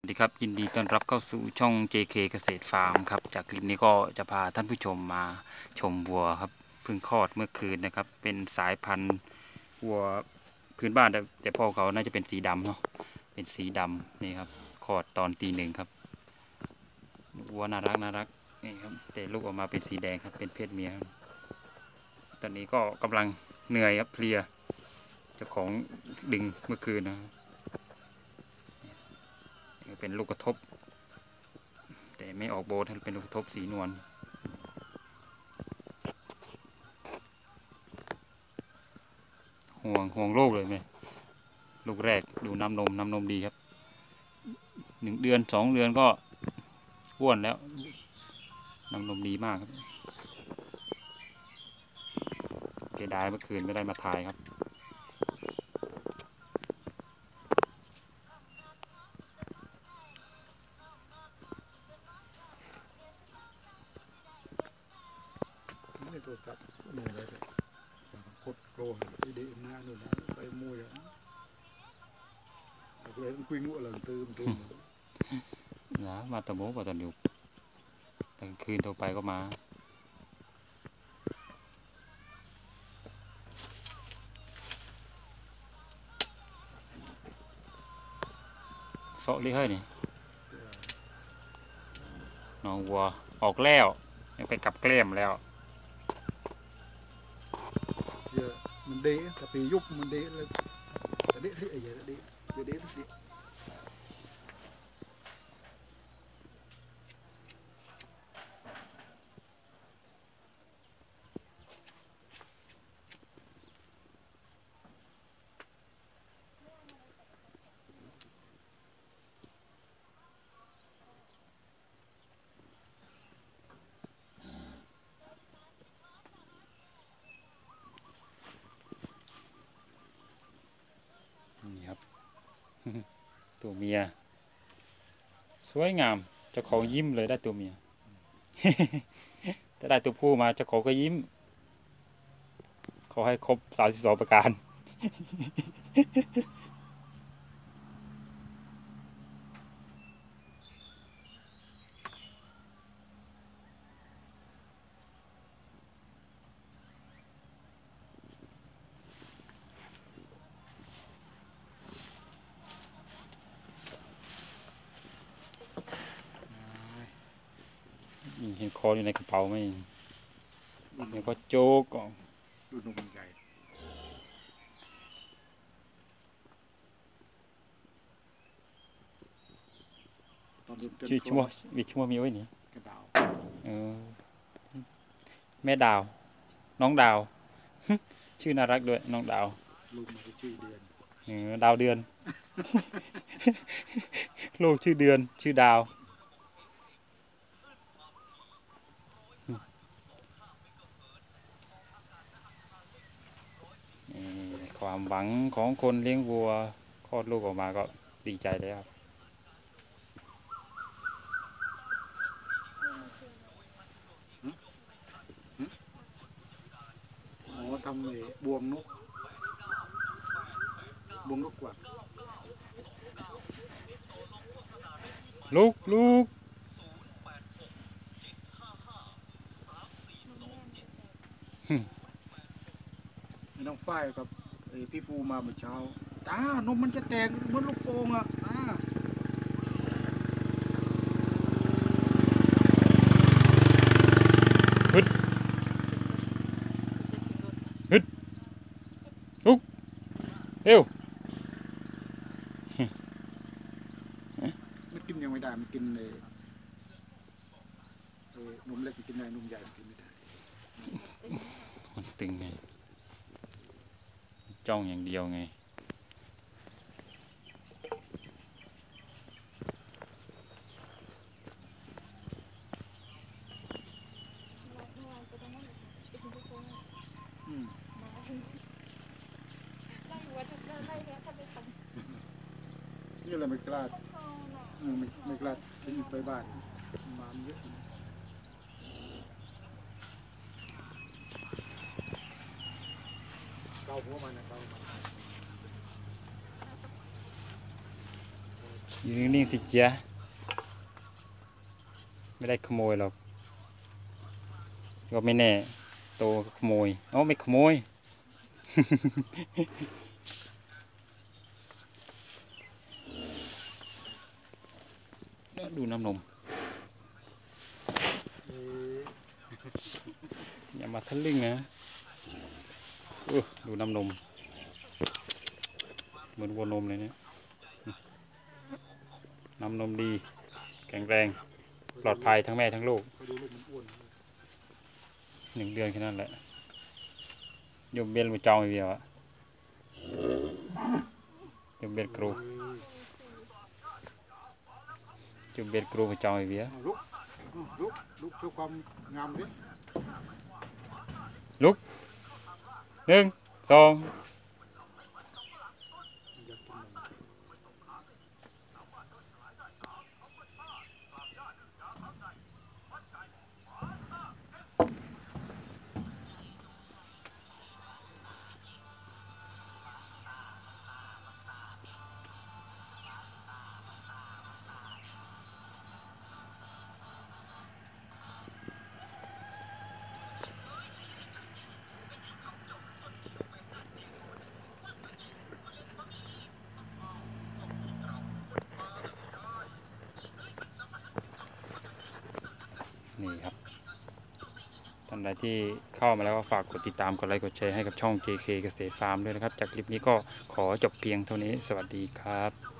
สวัสดีครับ ยินดีต้อนรับเข้าสู่ช่อง JK เกษตรฟาร์มครับ จากคลิปนี้ก็จะพาท่านผู้ชมมาชมวัวครับเพิ่งคลอดเมื่อคืนนะครับ เป็นสายพันธุ์วัวพื้นบ้านแต่แต่พ่อเขาน่าจะเป็นสีดำเนาะเป็นสีดำนี่ครับคลอดตอนตีหนึ่งครับวัวน่ารักน่ารักนี่ครับแต่ลูกออกมาเป็นสีแดงครับเป็นเพศเมียตอนนี้ก็กำลังเหนื่อยครับเพลียเจ้าของดึงเมื่อคืนนะครับ เป็นลูกกระทบ แต่ไม่ออกโบทเป็นลูกกระทบสีนวลห่วงห่วงโลกเลยไหมลูกแรกดูน้ำนมน้ำนมดีครับหนึ่งเดือนสองเดือนก็อ้วนแล้วน้ำนมดีมากครับเกดายเมื่อคืนไม่ได้มาถ่ายครับ นโทรศัพท์นู่นเลยกดโกรธที่ดีหน้านู่นนะไปมุ้ยอะเลยคุยงูอะไรตื่นตื่นนะมาตะโมกว่าตอนอยู่กลางคืนโทรไปก็มาโซะลิเฮ้ยนี่น้องวัวออกแล้วยังไปกับแกล้มแล้ว ยอะมันเดะแต่ปียุบมันเดะเลยแต่เดะที่ไอ้เหี้ยเดะเดะเดะเดะ นี่ครับ ตัวเมีย สวยงามเจ้าของยิ้มเลยได้ตัวเมียถ้าได้ตัวผู้มาเจ้าของก็ยิ้ม ขอให้ครบสามสิบสองประการ เห็นคออยู่ในกระเป๋าไหมเดี๋ยวก็โจกออก ดูนมใหญ่ตอนเดินเต้น ชื่อชื่อว่ามีชื่อว่ามีไว้นี่ กระดาว เออ แม่ดาว น้องดาว ชื่อน่ารักด้วย น้องดาว ลูกมันก็ชื่อเดือน เออดาวเดือน ลูกชื่อเดือน ชื่อดาว ความหวังของคนเลี้ยงวัวคลอดลูกออกมาก็ดีใจแล้วครับอ๋อทำไอ้บวงนกบวงนกกวักลูกลูกไอ้น้องฝ้ายกับ ไอ้พี่ฟูมาเมื่อเช้าตานมมันจะแตกเหมือนลูกโป่งอะตาเร็วมันกินยังไม่ได้มันกินเลยเอ่อนมเล็กมันกินได้นมใหญ่มันกินไม่ได้มันตึงไง จ้องอย่างเดียวไง นี่แหละไม่กล้าไม่ไม่กล้าจะอยู่ไปบ้าน มามเยอะ เกาหัวมันนะเกามัน อยู่นิ่งๆสิเจ๊ะไม่ได้ขโมยหรอก ก็ไม่แน่ โตก็ขโมยเอ้าไม่ขโมย ดูน้ำนม เอ๊ะ อย่ามาทะลึ่งนะอู้ ดูน้ำนม เหมือนวัวนมเลยเนี่ย น้ำนมดี แข็งแรง ปลอดภัยทั้งแม่ทั้งลูก หนึ่งเดือนแค่นั้นแหละยมเบลมาจองอีกเดียวอะยมเบลครูยมเบลครูมาจองอีกเดียวลุกลุกลุกโชว์ความงามดิหนึ่ งส ท่านใดที่เข้ามาแล้วก็ฝากกดติดตามกดไลค์กดแชร์ให้กับช่อง JK เกษตรฟาร์มด้วยนะครับ จากคลิปนี้ก็ขอจบเพียงเท่านี้สวัสดีครับ